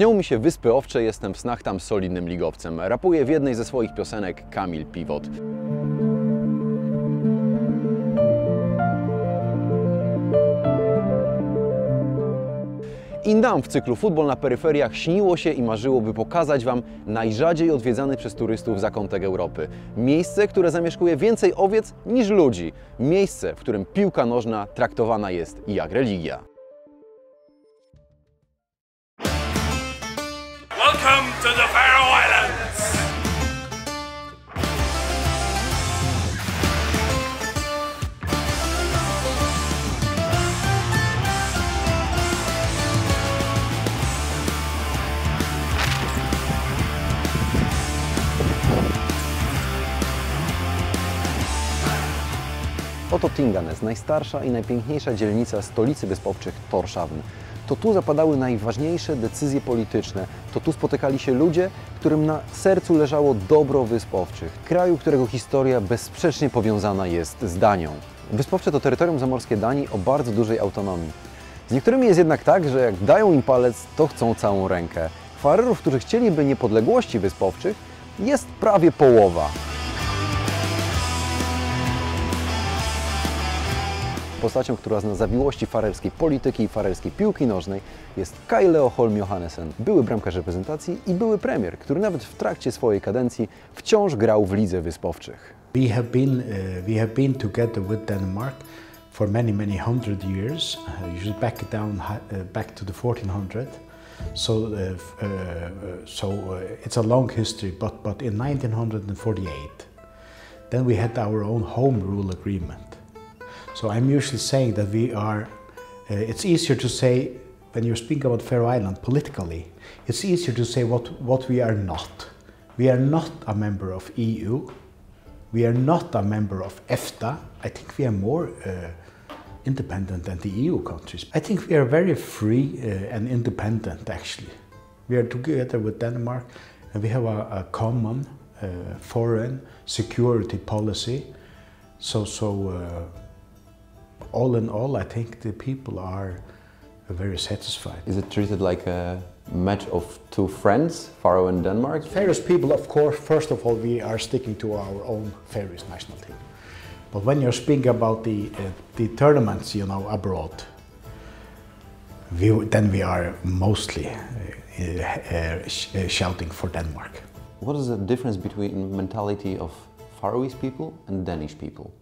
Śnią mi się wyspy owcze, jestem w snach tam solidnym ligowcem. Rapuje w jednej ze swoich piosenek Kamil Piwot. Indam w cyklu Futbol na peryferiach śniło się i marzyło, by pokazać Wam najrzadziej odwiedzany przez turystów zakątek Europy. Miejsce, które zamieszkuje więcej owiec niż ludzi. Miejsce, w którym piłka nożna traktowana jest jak religia. To the Faroe Islands! Oto Tinganes, najstarsza i najpiękniejsza dzielnica stolicy wyspowczych Torshavn. To tu zapadały najważniejsze decyzje polityczne, to tu spotykali się ludzie, którym na sercu leżało dobro wyspowczych, kraju, którego historia bezsprzecznie powiązana jest z Danią. Wyspowcze to terytorium zamorskie Danii o bardzo dużej autonomii. Z niektórymi jest jednak tak, że jak dają im palec, to chcą całą rękę. Farerów, którzy chcieliby niepodległości wyspowczych, jest prawie połowa. Postacią, która zna zawiłości farerskiej polityki i farerskiej piłki nożnej jest Kai Holm Johannesen, były bramkarz reprezentacji i były premier, który nawet w trakcie swojej kadencji wciąż grał w lidze wyspowczych. We have been uh, we have been together with Denmark for many many hundred years, uh, usually back down uh, back to the 1400. So uh, uh, uh, so it's a long history. But but in 1948, then we had our own home rule agreement. So I'm usually saying that we are. Uh, it's easier to say when you're speaking about Faroe Island politically. It's easier to say what what we are not. We are not a member of EU. We are not a member of EFTA. I think we are more uh, independent than the EU countries. I think we are very free uh, and independent actually. We are together with Denmark and we have a, a common uh, foreign security policy. So, so uh, all in all, I think the people are very satisfied. Is it treated like a match of two friends, Faroe and Denmark? Faroese people, of course, first of all, we are sticking to our own Faroese national team. But when you're speaking about the, uh, the tournaments, you know, abroad, we, then we are mostly uh, uh, sh- uh, shouting for Denmark. What is the difference between mentality of Faroese people and Danish people?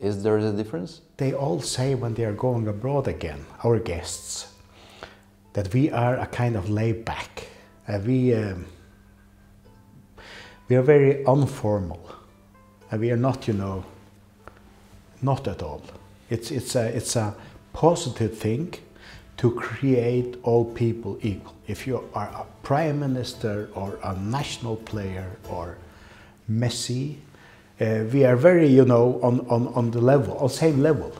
Is there a difference? They all say when they are going abroad again, our guests, that we are a kind of laid back. Uh, we, um, we are very informal. And we are not, you know, not at all. It's, it's, a, it's a positive thing to create all people equal. If you are a prime minister or a national player or Messi, uh, we are very, you know, on, on, on the level, on same level.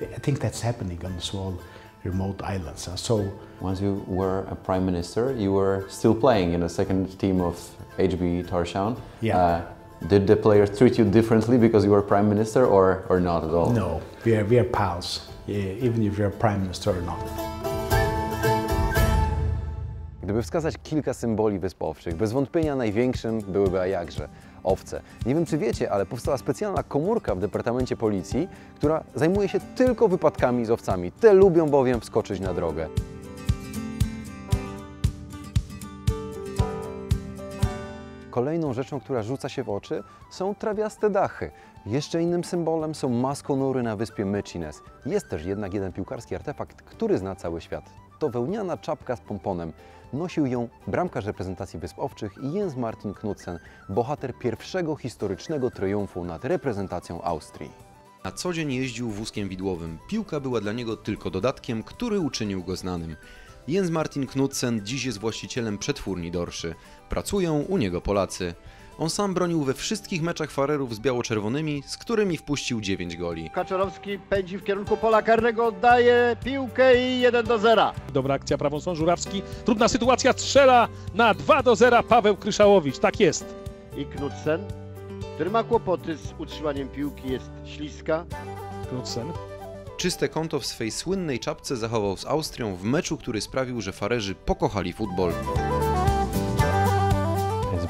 I think that's happening on small remote islands. So Once you were a prime minister, you were still playing in the second team of HB Tarshan. Yeah. Uh, did the players treat you differently because you were prime minister or, or not at all? no, we are, we are pals, yeah, even if you're prime minister or not. Gdyby wskazać kilka symboli wyspowczych, bez wątpienia największym byłyby a jakże owce. Nie wiem czy wiecie, ale powstała specjalna komórka w Departamencie Policji, która zajmuje się tylko wypadkami z owcami. Te lubią bowiem wskoczyć na drogę. Kolejną rzeczą, która rzuca się w oczy, są trawiaste dachy. Jeszcze innym symbolem są maskonury na wyspie Mycines. Jest też jednak jeden piłkarski artefakt, który zna cały świat. To wełniana czapka z pomponem. Nosił ją bramkarz reprezentacji Wysp Owczych Jens Martin Knudsen, bohater pierwszego historycznego triumfu nad reprezentacją Austrii. Na co dzień jeździł wózkiem widłowym. Piłka była dla niego tylko dodatkiem, który uczynił go znanym. Jens Martin Knudsen dziś jest właścicielem przetwórni Dorszy. Pracują u niego Polacy. On sam bronił we wszystkich meczach Farerów z biało-czerwonymi, z którymi wpuścił 9 goli. Kaczorowski pędzi w kierunku pola karnego, oddaje piłkę i 1 do 0. Dobra akcja prawą stroną Żurawski. Trudna sytuacja, strzela na 2 do 0 Paweł Kryszałowicz. Tak jest. I Knudsen, który ma kłopoty z utrzymaniem piłki, jest śliska. Knudsen. czyste konto w swej słynnej czapce zachował z Austrią w meczu, który sprawił, że Farerzy pokochali futbol.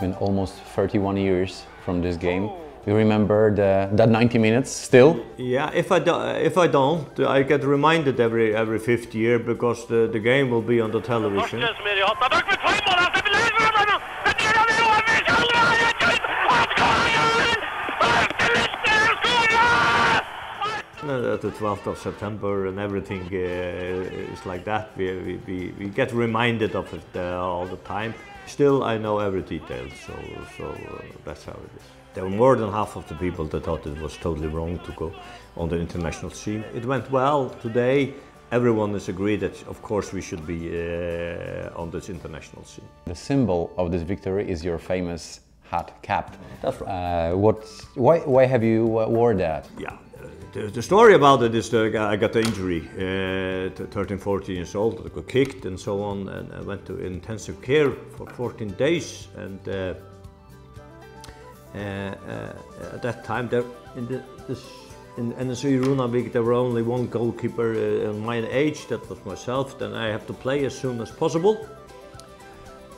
Been almost 31 years from this game. You remember the, that 90 minutes still? Yeah, if I do, if I don't, I get reminded every every fifth year because the, the game will be on the television. The 12th of September and everything uh, is like that. We, we, we, we get reminded of it uh, all the time. Still, I know every detail, so, so uh, that's how it is. There were more than half of the people that thought it was totally wrong to go on the international scene. It went well today. Everyone is agreed that, of course, we should be uh, on this international scene. The symbol of this victory is your famous hat cap. That's right. Uh, what, why, why have you uh, wore that? Yeah. The, the story about it is that I got the injury, uh, 13, 14 years old, I got kicked and so on, and I went to intensive care for 14 days. And uh, uh, uh, at that time, there in the, this, in NSU Runavik, there were only one goalkeeper uh, in my age, that was myself. Then I have to play as soon as possible.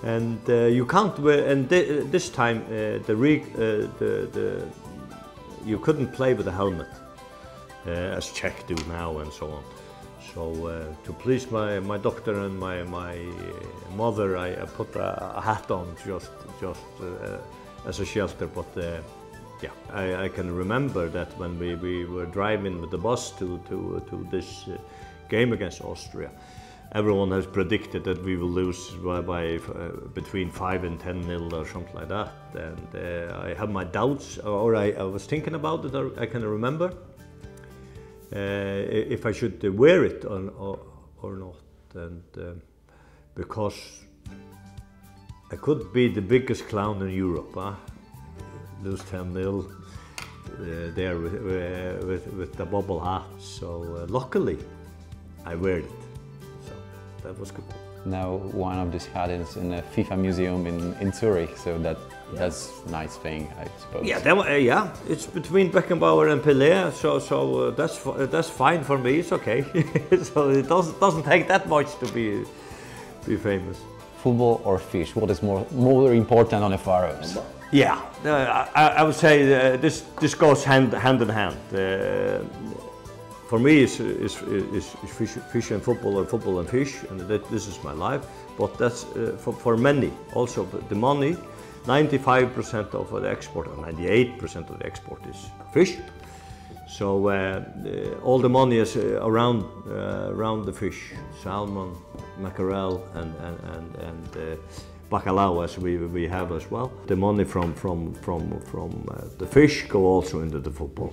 And uh, you can't and thi- this time the, the, the you couldn't play with a helmet, as Czech do now and so on. So uh, to please my, my doctor and my, my uh, mother, I, I put a, a hat on just just uh, as a shelter. But uh, yeah, I, I can remember that when we, we were driving with the bus to to to this uh, game against Austria. Everyone has predicted that we will lose by, by uh, between 5 and 10 nil or something like that. And uh, I have my doubts, or I, I was thinking about it, I can remember uh, if I should uh, wear it or, or, or not. And um because I could be the biggest clown in Europe, huh? lose 10 nil uh, there with, uh, with, with the bubble hat. So uh, luckily, I wear it. That was good. Now one of these hats in a FIFA museum in, in Zurich, so that that's nice thing, I suppose. Yeah, that, uh, yeah, it's between Beckenbauer and Pelé, so so uh, that's uh, that's fine for me. It's okay. so it doesn't doesn't take that much to be be famous. Football or fish? What is more more important on the Faroes? Yeah, uh, I, I would say uh, this this goes hand hand in hand. For me, it's, it's, it's, it's fish, fish and football, or football and fish, and that, this is my life. But that's uh, for, for many also the- money. 95% of the export, or 98% of the export is fish. So uh, uh, all the money is uh, around uh, around the fish, salmon, mackerel, and and and, and bacalao as we, we have as well. The money from from from from uh, the fish go also into the football.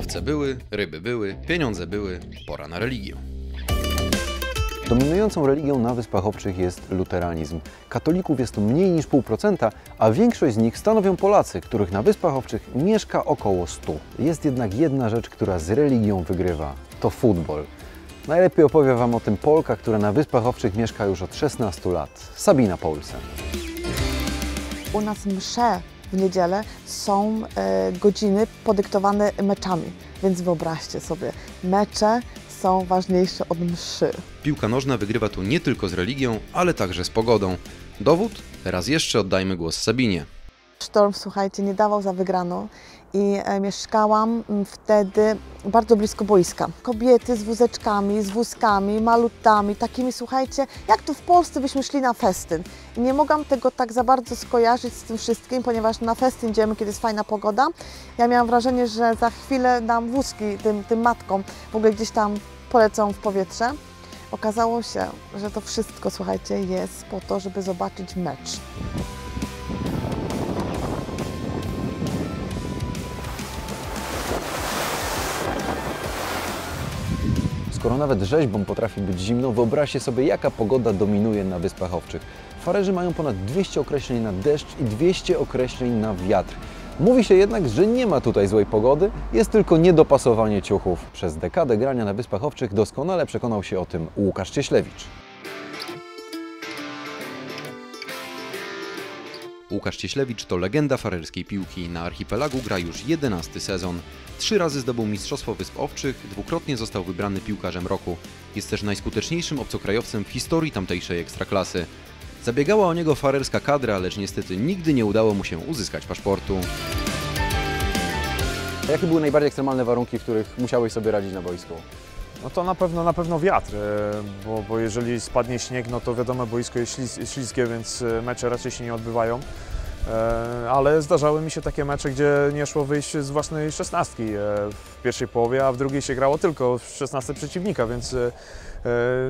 Owce były, ryby były, pieniądze były, pora na religię. Dominującą religią na Wyspach Owczych jest luteranizm. Katolików jest tu mniej niż pół procenta, a większość z nich stanowią Polacy, których na Wyspach Owczych mieszka około 100. Jest jednak jedna rzecz, która z religią wygrywa. To futbol. Najlepiej opowie Wam o tym Polka, która na Wyspach Owczych mieszka już od 16 lat. Sabina Paulsen. U nas msze w niedzielę są e, godziny podyktowane meczami, więc wyobraźcie sobie, mecze są ważniejsze od mszy. Piłka nożna wygrywa tu nie tylko z religią, ale także z pogodą. Dowód? Raz jeszcze oddajmy głos Sabinie. Sztorm, słuchajcie, nie dawał za wygraną i e, mieszkałam mm, wtedy bardzo blisko boiska. Kobiety z wózeczkami, z wózkami, malutami, takimi, słuchajcie, jak tu w Polsce byśmy szli na festyn. I nie mogłam tego tak za bardzo skojarzyć z tym wszystkim, ponieważ na festyn idziemy, kiedy jest fajna pogoda. Ja miałam wrażenie, że za chwilę nam wózki tym, tym matkom w ogóle gdzieś tam polecą w powietrze. Okazało się, że to wszystko, słuchajcie, jest po to, żeby zobaczyć mecz. Skoro nawet rzeźbą potrafi być zimno, wyobraźcie sobie, jaka pogoda dominuje na Wyspach Owczych. Farerzy mają ponad 200 określeń na deszcz i 200 określeń na wiatr. Mówi się jednak, że nie ma tutaj złej pogody, jest tylko niedopasowanie ciuchów. Przez dekadę grania na Wyspach Owczych doskonale przekonał się o tym Łukasz Cieślewicz. Łukasz Cieślewicz to legenda farerskiej piłki. Na archipelagu gra już 11 sezon. Trzy razy zdobył Mistrzostwo Wysp Owczych, dwukrotnie został wybrany piłkarzem roku. Jest też najskuteczniejszym obcokrajowcem w historii tamtejszej ekstraklasy. Zabiegała o niego farerska kadra, lecz niestety nigdy nie udało mu się uzyskać paszportu. A jakie były najbardziej ekstremalne warunki, w których musiałeś sobie radzić na boisku? No to na pewno, na pewno wiatr, e, bo, bo jeżeli spadnie śnieg, no to wiadomo, boisko jest ślis- śliskie, więc e, mecze raczej się nie odbywają. E, Ale zdarzały mi się takie mecze, gdzie nie szło wyjść z własnej szesnastki w pierwszej połowie, a w drugiej się grało tylko w szesnastce przeciwnika, więc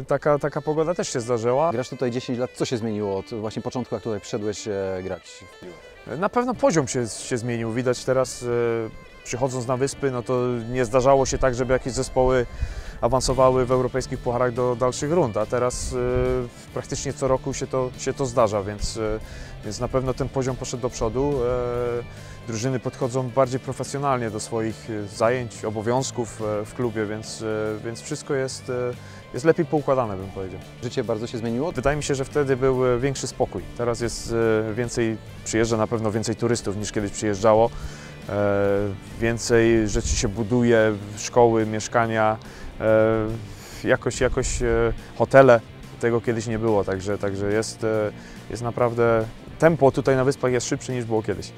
taka, taka pogoda też się zdarzyła. Grasz tutaj 10 lat, co się zmieniło od właśnie początku, jak tutaj przyszedłeś grać w? Na pewno poziom się, się zmienił. Widać teraz, przychodząc na wyspy, no to nie zdarzało się tak, żeby jakieś zespoły awansowały w europejskich pucharach do dalszych rund, a teraz e, praktycznie co roku się to, się to zdarza, więc, e, więc na pewno ten poziom poszedł do przodu. E, drużyny podchodzą bardziej profesjonalnie do swoich e, zajęć, obowiązków e, w klubie, więc, e, więc wszystko jest, jest lepiej poukładane, bym powiedział. Życie bardzo się zmieniło? Wydaje mi się, że wtedy był większy spokój. Teraz jest więcej, przyjeżdża na pewno więcej turystów niż kiedyś przyjeżdżało. E, Więcej rzeczy się buduje, szkoły, mieszkania, e, jakoś, jakoś e, hotele. Tego kiedyś nie było, także, także jest, jest naprawdę, tempo tutaj na wyspach jest szybsze niż było kiedyś.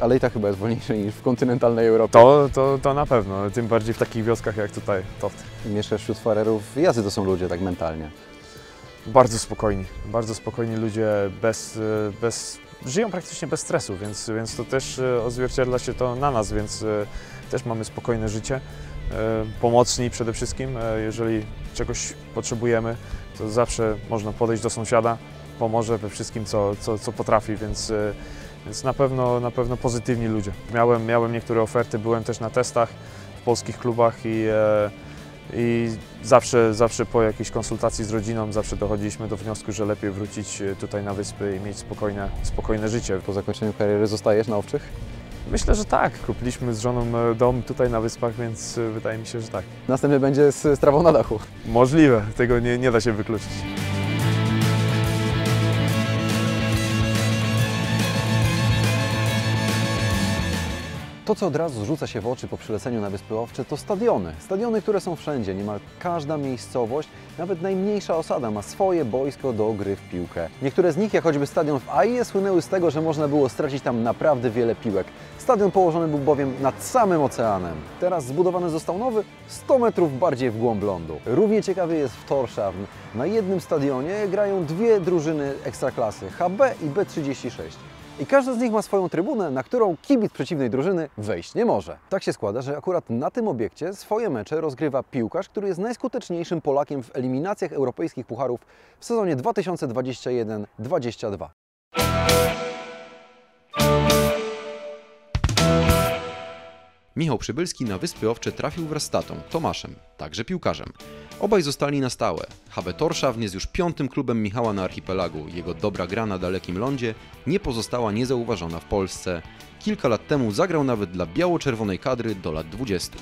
Ale i tak chyba jest wolniejsze niż w kontynentalnej Europie. To, to, to na pewno, tym bardziej w takich wioskach jak tutaj, Toft. Mieszkasz wśród farerów, jacy to są ludzie tak mentalnie? Bardzo spokojni, bardzo spokojni ludzie, bez, bez, żyją praktycznie bez stresu, więc, więc to też e, odzwierciedla się to na nas, więc e, też mamy spokojne życie. E, Pomocni przede wszystkim, jeżeli czegoś potrzebujemy, to zawsze można podejść do sąsiada, pomoże we wszystkim, co, co, co potrafi, więc, więc na, pewno, na pewno pozytywni ludzie. Miałem, miałem niektóre oferty, byłem też na testach w polskich klubach i i zawsze, zawsze po jakiejś konsultacji z rodziną zawsze dochodziliśmy do wniosku, że lepiej wrócić e, tutaj na wyspy i mieć spokojne, spokojne życie. Po zakończeniu kariery zostajesz na Owczych? Myślę, że tak. Kupiliśmy z żoną e, dom tutaj na wyspach, więc e, wydaje mi się, że tak. Następny będzie z, z trawą na dachu. Możliwe, tego nie, nie da się wykluczyć. To, co od razu rzuca się w oczy po przyleceniu na Wyspy Owcze, to stadiony. Stadiony, które są wszędzie. Niemal każda miejscowość, nawet najmniejsza osada ma swoje boisko do gry w piłkę. Niektóre z nich, jak choćby stadion w Aie, słynęły z tego, że można było stracić tam naprawdę wiele piłek. Stadion położony był bowiem nad samym oceanem. Teraz zbudowany został nowy 100 metrów bardziej w głąb lądu. Równie ciekawy jest w Torshavn. Na jednym stadionie grają dwie drużyny ekstraklasy, HB i B36. I każda z nich ma swoją trybunę, na którą kibic przeciwnej drużyny wejść nie może. Tak się składa, że akurat na tym obiekcie swoje mecze rozgrywa piłkarz, który jest najskuteczniejszym Polakiem w eliminacjach europejskich pucharów w sezonie 2021-22. Michał Przybylski na Wyspy Owcze trafił wraz z tatą, Tomaszem, także piłkarzem. Obaj zostali na stałe. HB Torshavn jest już piątym klubem Michała na archipelagu. Jego dobra gra na dalekim lądzie nie pozostała niezauważona w Polsce. Kilka lat temu zagrał nawet dla biało-czerwonej kadry do lat 20.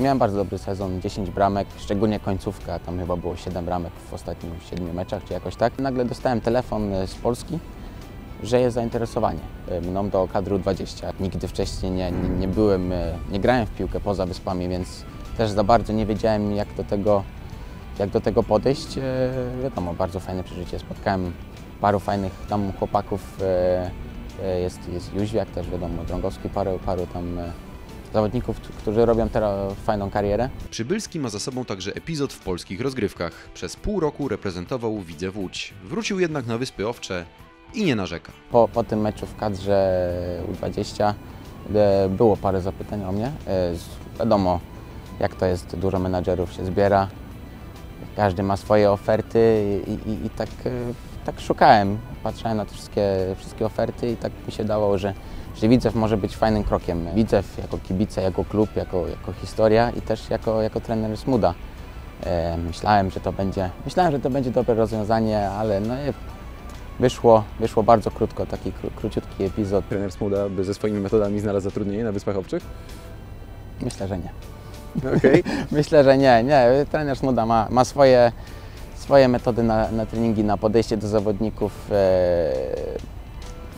Miałem bardzo dobry sezon, 10 bramek, szczególnie końcówka, tam chyba było 7 bramek w ostatnich 7 meczach czy jakoś tak. Nagle dostałem telefon e, z Polski, że jest zainteresowanie e, mną do kadru 20. Nigdy wcześniej nie, nie, nie byłem, e, nie grałem w piłkę poza wyspami, więc też za bardzo nie wiedziałem jak do tego, jak do tego podejść. Wiadomo, bardzo fajne przeżycie. Spotkałem paru fajnych tam chłopaków, jest, jest Jóźwiak też wiadomo, Drągowski, paru, paru tam zawodników, którzy robią teraz fajną karierę. Przybylski ma za sobą także epizod w polskich rozgrywkach. Przez pół roku reprezentował Widzę Łódź. Wrócił jednak na Wyspy Owcze i nie narzeka. Po, po tym meczu w kadrze U20 e, było parę zapytań o mnie. E, Wiadomo, jak to jest, dużo menadżerów się zbiera, każdy ma swoje oferty i, i, i tak, e, tak szukałem. Patrzyłem na te wszystkie, wszystkie oferty i tak mi się dało, że, że Widzew może być fajnym krokiem. Widzew jako kibice, jako klub, jako, jako historia i też jako, jako trener Smuda. E, Myślałem, że to będzie, myślałem, że to będzie dobre rozwiązanie, ale no, e, wyszło, wyszło bardzo krótko, taki kró, króciutki epizod. Trener Smuda by ze swoimi metodami znalazł zatrudnienie na Wyspach Owczych? Myślę, że nie. Okej. Myślę, że nie, nie. Trener Szmuda ma, ma swoje, swoje metody na, na treningi, na podejście do zawodników e,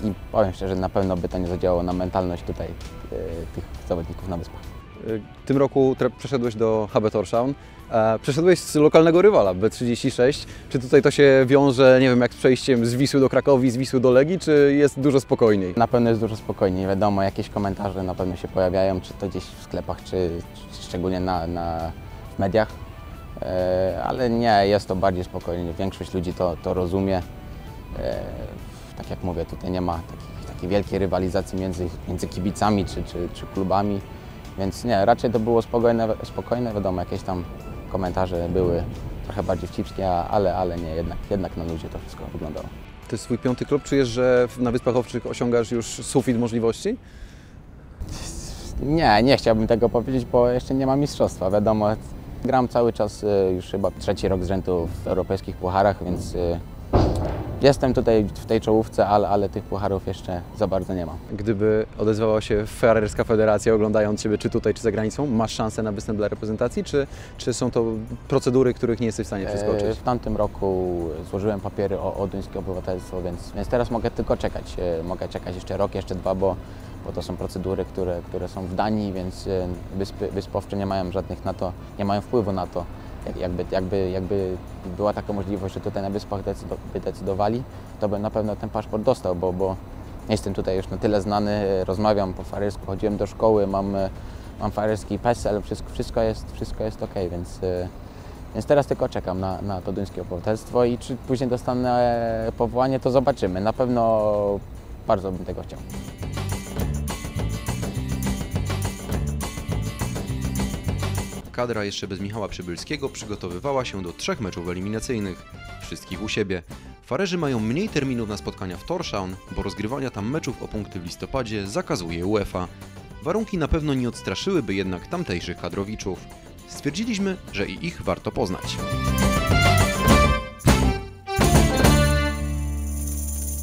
i powiem szczerze, na pewno by to nie zadziałało na mentalność tutaj e, tych zawodników na Wyspach. W tym roku przeszedłeś do HB Torshavn. E, Przeszedłeś z lokalnego rywala B36. Czy tutaj to się wiąże, nie wiem, jak z przejściem z Wisły do Krakowi, z Wisły do Legii, czy jest dużo spokojniej? Na pewno jest dużo spokojniej, wiadomo, jakieś komentarze na pewno się pojawiają, czy to gdzieś w sklepach, czy, czy szczególnie na, na mediach, e, ale nie, jest to bardziej spokojnie, większość ludzi to, to rozumie. E, tak jak mówię, tutaj nie ma takiej, takiej wielkiej rywalizacji między, między kibicami czy, czy, czy klubami, więc nie, raczej to było spokojne, spokojne, wiadomo, jakieś tam komentarze były trochę bardziej wcipskie, ale, ale nie, jednak, jednak na ludzie to wszystko wyglądało. To jest swój piąty klub. Czujesz, że na Wyspach Owczych osiągasz już sufit możliwości? Nie, nie chciałbym tego powiedzieć, bo jeszcze nie ma mistrzostwa. Wiadomo, gram cały czas y, już chyba trzeci rok z rzędu w europejskich pucharach, więc y, jestem tutaj w tej czołówce, ale, ale tych pucharów jeszcze za bardzo nie mam. Gdyby odezwała się Ferrerska Federacja oglądając Ciebie czy tutaj, czy za granicą, masz szansę na występ dla reprezentacji, czy, czy są to procedury, których nie jesteś w stanie E, przeskoczyć? W tamtym roku złożyłem papiery o, o duńskie obywatelstwo, więc, więc teraz mogę tylko czekać. E, Mogę czekać jeszcze rok, jeszcze dwa, bo, bo to są procedury, które, które są w Danii, więc e, wyspy, wyspowcze nie mają żadnych na to, nie mają wpływu na to. Jak, jakby, jakby, jakby była taka możliwość, że tutaj na wyspach by decydowali, to bym na pewno ten paszport dostał, bo, bo jestem tutaj już na tyle znany, rozmawiam po farersku, chodziłem do szkoły, mam, mam farerski PESEL, wszystko, wszystko jest, wszystko jest ok, więc więc teraz tylko czekam na, na to duńskie obywatelstwo i czy później dostanę powołanie, to zobaczymy. Na pewno bardzo bym tego chciał. Kadra jeszcze bez Michała Przybylskiego przygotowywała się do trzech meczów eliminacyjnych, wszystkich u siebie. Farerzy mają mniej terminów na spotkania w Torshavn, bo rozgrywania tam meczów o punkty w listopadzie zakazuje UEFA. Warunki na pewno nie odstraszyłyby jednak tamtejszych kadrowiczów. Stwierdziliśmy, że i ich warto poznać.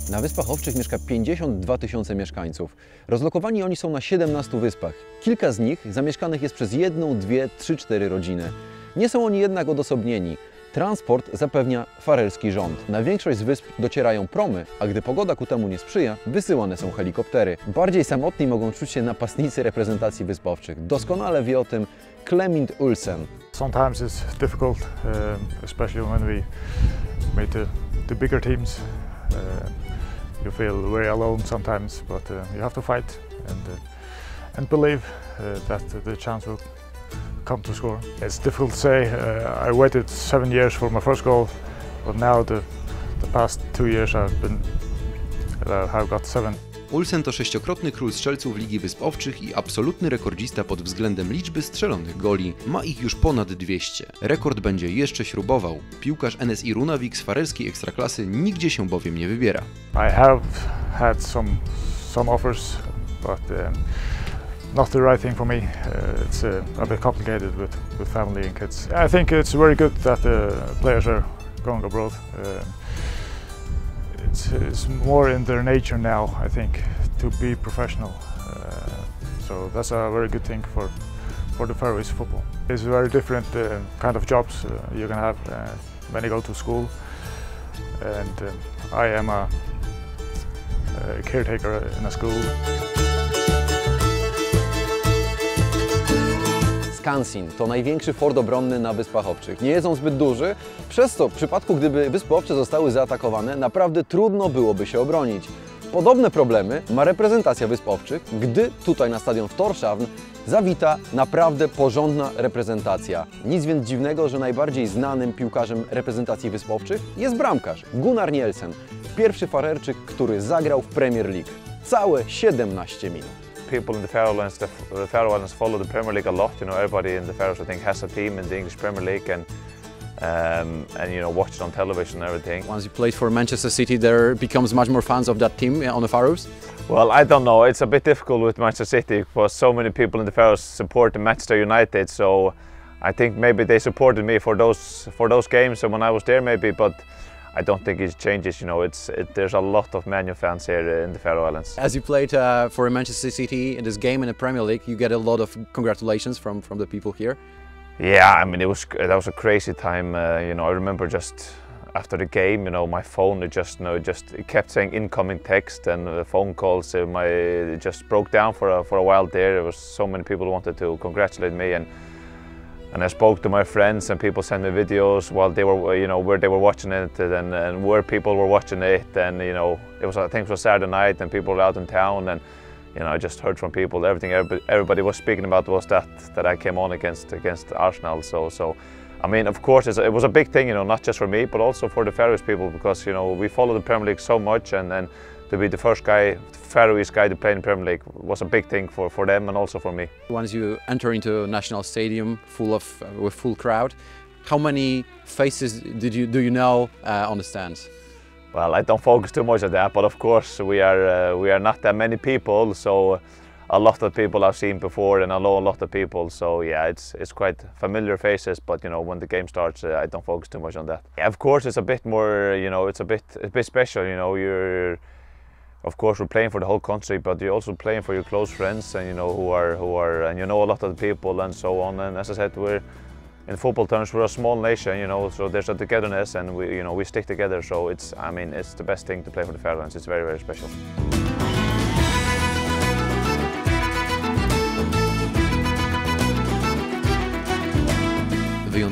Na Wyspach Owczych mieszka 52 tysiące mieszkańców. Rozlokowani oni są na 17 wyspach. Kilka z nich zamieszkanych jest przez jedną, dwie, trzy, cztery rodziny. Nie są oni jednak odosobnieni. Transport zapewnia farerski rząd. Na większość z wysp docierają promy, a gdy pogoda ku temu nie sprzyja, wysyłane są helikoptery. Bardziej samotni mogą czuć się napastnicy reprezentacji Wysp Owczych. Doskonale wie o tym Clement Ulsen. Sometimes it's difficult, um, especially when we the, the bigger teams. Uh, you feel very alone sometimes, but uh, you have to fight and uh, and believe uh, that the chance will come to score. It's difficult to say. I waited seven years for my first goal, but now the the past two years I've been have got seven. Ulsen to sześciokrotny król strzelców Ligi Wysp Owczych i absolutny rekordzista pod względem liczby strzelonych goli. Ma ich już ponad 200. Rekord będzie jeszcze śrubował. Piłkarz NSI Runavik z farerskiej ekstraklasy nigdzie się bowiem nie wybiera. I have had some some offers, but um, not the right thing for me. Uh, it's uh, a bit complicated with, with family and kids. I think it's very good that the players are going abroad. Um it's, it's more in their nature now, I think, to be professional. Uh, so that's a very good thing for for the Faroese football. It's a very different uh, kind of jobs uh, you can have uh, when you go to school, and um, I am a uh, caretaker in a school. Skansin to największy fort obronny na Wyspach Owczych. Nie jest on zbyt duży, przez co w przypadku gdyby Wyspy Owcze zostały zaatakowane, naprawdę trudno byłoby się obronić. Podobne problemy ma reprezentacja Wysp Owczych, gdy tutaj na stadion w Torshavn zawita naprawdę porządna reprezentacja. Nic więc dziwnego, że najbardziej znanym piłkarzem reprezentacji Wysp Owczych jest bramkarz Gunnar Nielsen, pierwszy farerczyk, który zagrał w Premier League. Całe 17 minut. People in the Faroe Islands, the, the Faroe Islands follow the Premier League a lot. You know, everybody in the Faroes, I think, has a team in the English Premier League and um, and you know, watch it on television and everything. Once you played for Manchester City, there becomes much more fans of that team on the Faroes. Well, I don't know. It's a bit difficult with Manchester City because so many people in the Faroes support Manchester United. So I think maybe they supported me for those for those games and when I was there, maybe. But I don't think it changes. You know, it's it, there's a lot of Man U fans here in the Faroe Islands. As you played uh, for Manchester City in this game in the Premier League, you get a lot of congratulations from, from the people here. Yeah, I mean, it was that was a crazy time. Uh, you know, I remember just after the game, you know, my phone it just you know, it just it kept saying incoming text and uh, phone calls. Uh, my it just broke down for a, for a while there. There was so many people who wanted to congratulate me and. And I spoke to my friends, and people sent me videos while they were, you know, where they were watching it, and, and where people were watching it. And you know, it was I think it was Saturday night, and people were out in town, and you know, I just heard from people everything everybody, everybody was speaking about was that that I came on against against Arsenal. So so, I mean, of course, it was a big thing, you know, not just for me, but also for the Faroese people because you know we follow the Premier League so much, and and to be the first guy, Faroese guy to play in Premier League was a big thing for for them and also for me. Once you enter into a National Stadium full of uh, with full crowd, how many faces did you do you know uh, on the stands? Well, I don't focus too much on that, but of course we are uh, we are not that many people, so a lot of people I've seen before, and I know a lot of people. So yeah, it's it's quite familiar faces. But you know, when the game starts, uh, I don't focus too much on that. Yeah, of course, it's a bit more. You know, it's a bit a bit special. You know, you're. Of course, we're playing for the whole country, but you're also playing for your close friends, and you know who are who are, and you know a lot of the people, and so on. And as I said, we're in football terms, we're a small nation, you know, so there's a togetherness and we, you know, we stick together. So it's, I mean, it's the best thing to play for the Faroe Islands. It's very, very special.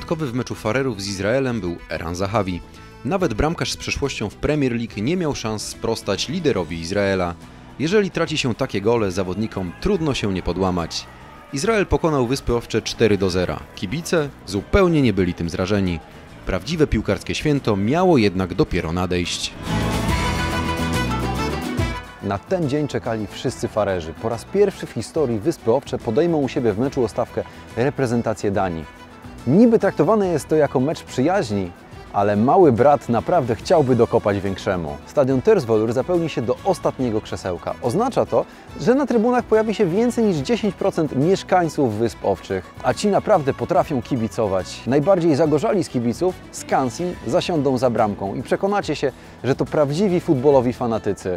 Wyjątkowy w meczu Farerów z Izraelem był Eran Zahawi. Nawet bramkarz z przeszłością w Premier League nie miał szans sprostać liderowi Izraela. Jeżeli traci się takie gole, zawodnikom trudno się nie podłamać. Izrael pokonał Wyspy Owcze 4 do 0. Kibice zupełnie nie byli tym zrażeni. Prawdziwe piłkarskie święto miało jednak dopiero nadejść. Na ten dzień czekali wszyscy farerzy. Po raz pierwszy w historii Wyspy Owcze podejmą u siebie w meczu o stawkę reprezentację Danii. Niby traktowane jest to jako mecz przyjaźni, ale mały brat naprawdę chciałby dokopać większemu. Stadion Tersvolur zapełni się do ostatniego krzesełka. Oznacza to, że na trybunach pojawi się więcej niż 10% mieszkańców Wysp Owczych, a ci naprawdę potrafią kibicować. Najbardziej zagorzali z kibiców Skansin zasiądą za bramką i przekonacie się, że to prawdziwi futbolowi fanatycy.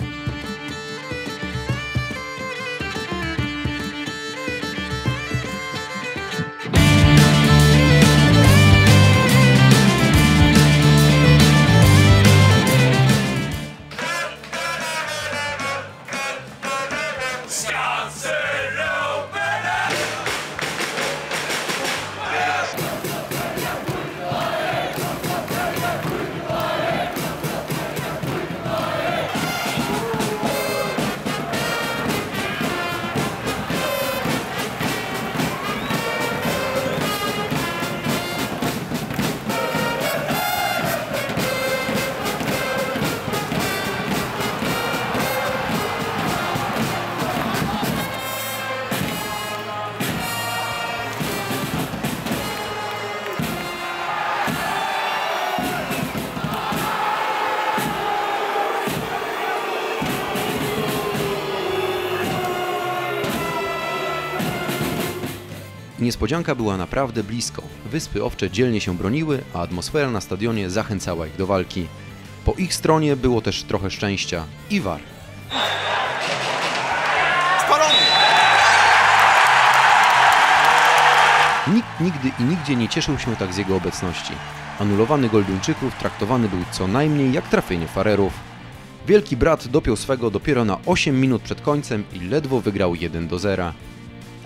Niespodzianka była naprawdę blisko. Wyspy Owcze dzielnie się broniły, a atmosfera na stadionie zachęcała ich do walki. Po ich stronie było też trochę szczęścia i war. Nikt nigdy i nigdzie nie cieszył się tak z jego obecności. Anulowany gol Duńczyków traktowany był co najmniej jak trafienie Farerów. Wielki brat dopiął swego dopiero na 8 minut przed końcem i ledwo wygrał 1 do 0.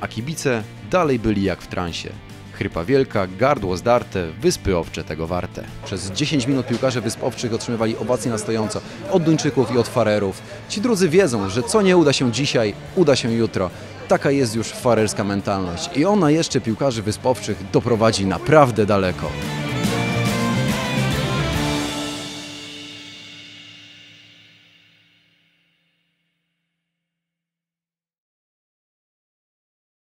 A kibice dalej byli jak w transie. Chrypa wielka, gardło zdarte, wyspy owcze tego warte. Przez 10 minut piłkarze Wysp Owczych otrzymywali owacje na stojąco od Duńczyków i od Farerów. Ci drudzy wiedzą, że co nie uda się dzisiaj, uda się jutro. Taka jest już farerska mentalność i ona jeszcze piłkarzy Wysp Owczych doprowadzi naprawdę daleko.